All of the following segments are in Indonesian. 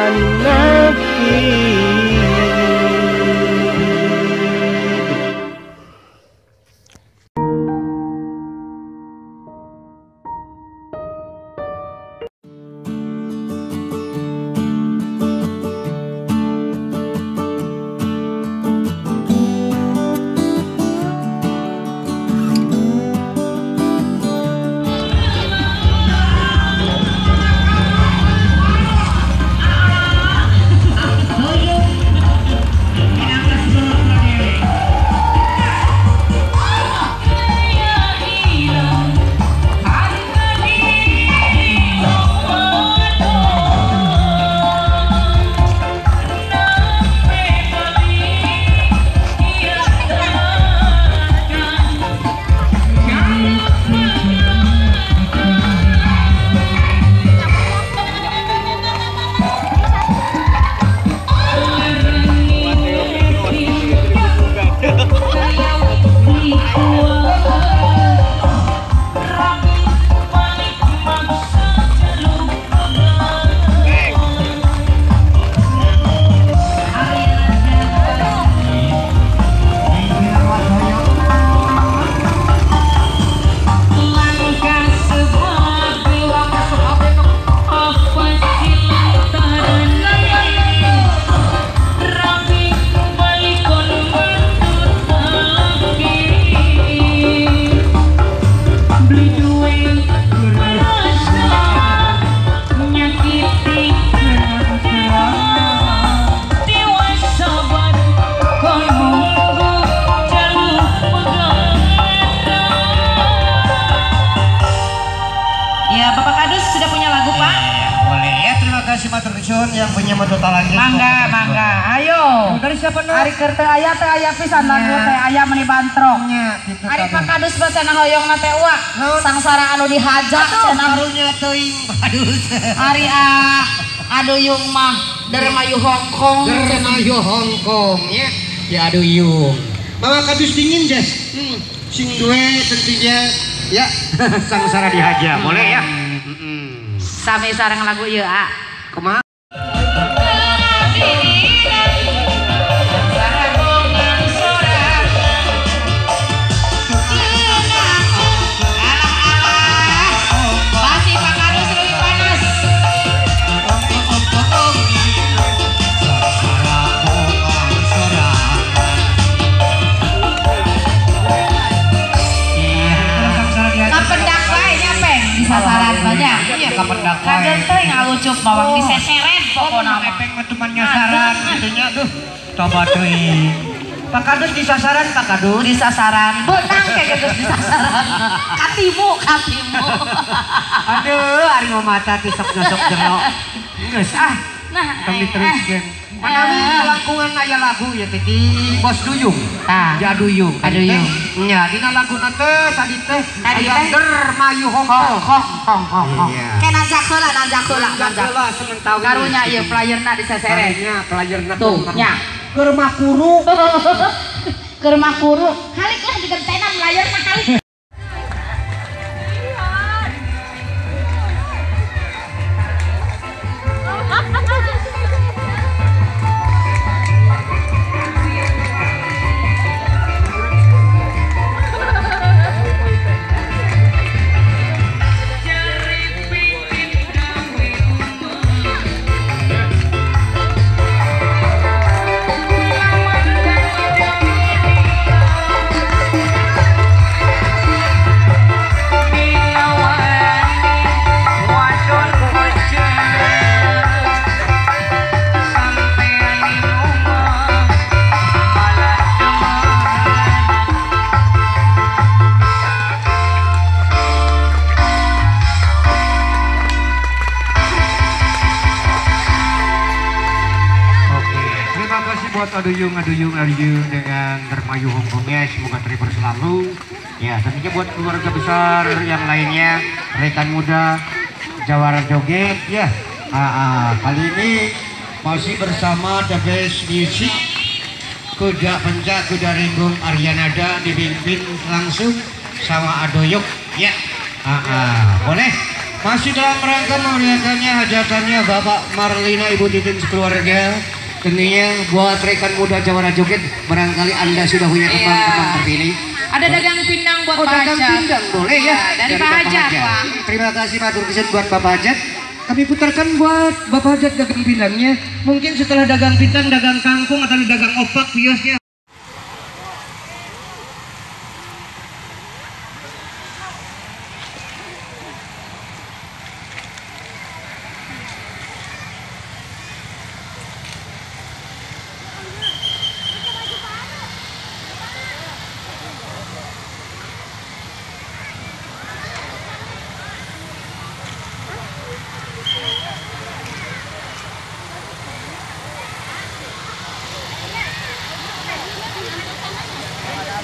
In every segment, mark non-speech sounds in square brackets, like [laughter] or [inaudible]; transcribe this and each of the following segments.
Ya, yang punya Madota Langit. Mangga, mangga. Ayo. Dari siapa nih? Hari kerta aya teh aya pisan lagu teh aya meni bantrok. Nya, gitu Ari tadi. Pak Kadus bae cenah hoyong na teh uak. Sangsara anu dihajak cenah. Karunya teuing padus. Ari a aduh yung mah dermayu Hongkong. Germayo Hongkong ya. Ya aduh yung. Bawa kadus dingin, Jas. Hmm. Sing duwe tentunya ya [laughs] sangsara dihaja. Boleh ya? Mm-mm. Sami sareng lagu ieu a. Kumaha? Wae. Kajen teh ngalucup bawang diseseret pokona mah. Epeng mah cuman nyasaran gitunya tuh. Coba teuing. Pak Kadus di sasaran Pak Kadus. di sasaran benang kayak gitu di sasaran katimu katimu Aduh, ari mau mata tuh sok nyosok jerok. Geus ah, nah kami teruskeun. eh. Manawi langkungan aya lagu ya teh di Bos Duyung. Tah. Di Aduyung. Aduyung. Nya, dina laguna teh tadi teh Tadi teh? Dermayu hong hong hong hong hong Iya. nanjak heula nanjak Heula seneng tahu. karunya ieu playerna diseseret Nya pelajarna tuh nya Keur makuru. keur [laughs] makuru halik lah digentena playerna halik Aduyung, Aduyung, Aduyung dengan Dermayu Hongkongnya. Semoga terhibur selalu. Ya, tentunya buat keluarga besar yang lainnya, rekan muda, Jawara Joget. Ya, ah, ah, kali ini masih bersama The Best Music. Kuda Penca, Kuda Ringgung Aryanada dipimpin langsung sama Adoyuk. Ya, ah, ah, boleh Masih dalam rangka memeriahkannya hajatannya Bapak Marlina Ibu Titin sekeluarga. Tentunya buat rekan muda Jawara Joget, barangkali Anda sudah punya teman-teman Iya. terpilih. Ada dagang pindang buat Oh, Pak dagang Hajat. pindang boleh ya? Iya, dari Pak Bapak Hajat, Pak. Terima kasih Matur Kesan buat Bapak Hajat. Kami putarkan buat Bapak Hajat dagang pindangnya. Mungkin setelah dagang pindang, dagang kangkung atau dagang opak kiosnya.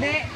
で